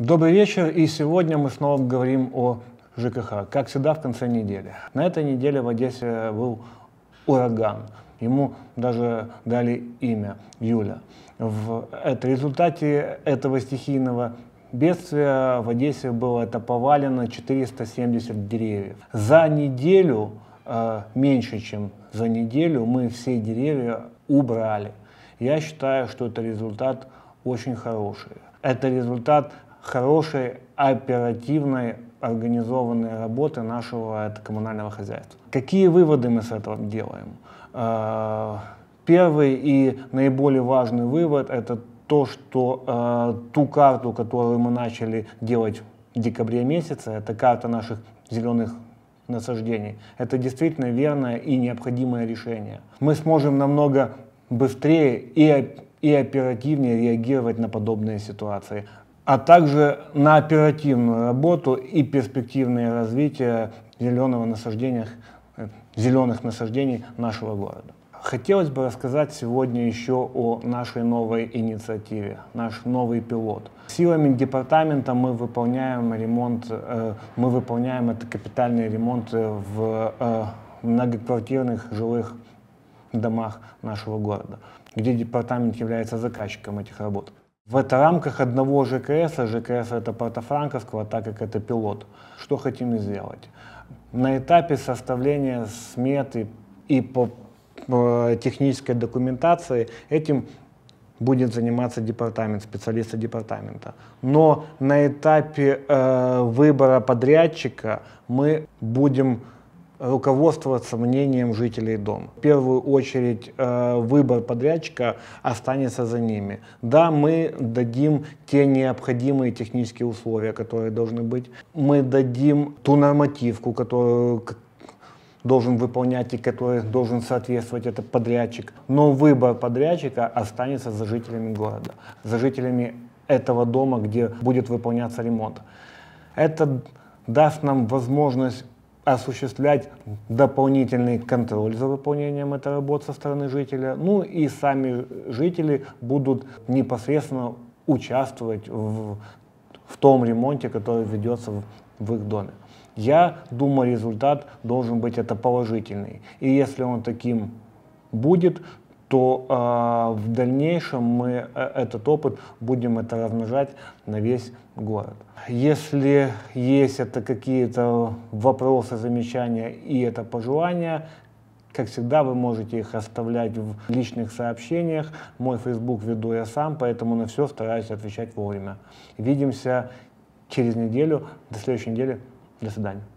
Добрый вечер, и сегодня мы снова говорим о ЖКХ, как всегда в конце недели. На этой неделе в Одессе был ураган. Ему даже дали имя Юля. В это, результате этого стихийного бедствия в Одессе было это повалено 470 деревьев. За неделю, э, меньше чем за неделю, мы все деревья убрали. Я считаю, что это результат очень хороший. Это результат хорошей оперативной организованной работы нашего это, коммунального хозяйства. Какие выводы мы с этого делаем? Э, первый и наиболее важный вывод – это то, что э, ту карту, которую мы начали делать в декабре месяце, это карта наших зеленых насаждений, это действительно верное и необходимое решение. Мы сможем намного быстрее и, и оперативнее реагировать на подобные ситуации а также на оперативную работу и перспективное развитие зеленого насаждения, зеленых насаждений нашего города. Хотелось бы рассказать сегодня еще о нашей новой инициативе, наш новый пилот. Силами департамента мы выполняем ремонт, э, мы выполняем это капитальный ремонт в э, многоквартирных жилых домах нашего города, где департамент является заказчиком этих работ. В это рамках одного ЖКС, а ЖКС это Портофранковского, так как это пилот. Что хотим сделать? На этапе составления сметы и по, по технической документации этим будет заниматься департамент, специалисты департамента. Но на этапе э, выбора подрядчика мы будем руководствоваться мнением жителей дома. В первую очередь э, выбор подрядчика останется за ними. Да, мы дадим те необходимые технические условия, которые должны быть. Мы дадим ту нормативку, которую должен выполнять и который должен соответствовать этот подрядчик. Но выбор подрядчика останется за жителями города, за жителями этого дома, где будет выполняться ремонт. Это даст нам возможность осуществлять дополнительный контроль за выполнением этой работы со стороны жителя. Ну и сами жители будут непосредственно участвовать в, в том ремонте, который ведется в, в их доме. Я думаю, результат должен быть это положительный. И если он таким будет, то э, в дальнейшем мы э, этот опыт будем это размножать на весь город. Если есть это какие-то вопросы, замечания и это пожелания, как всегда, вы можете их оставлять в личных сообщениях. Мой Facebook веду я сам, поэтому на все стараюсь отвечать вовремя. Видимся через неделю. До следующей недели. До свидания.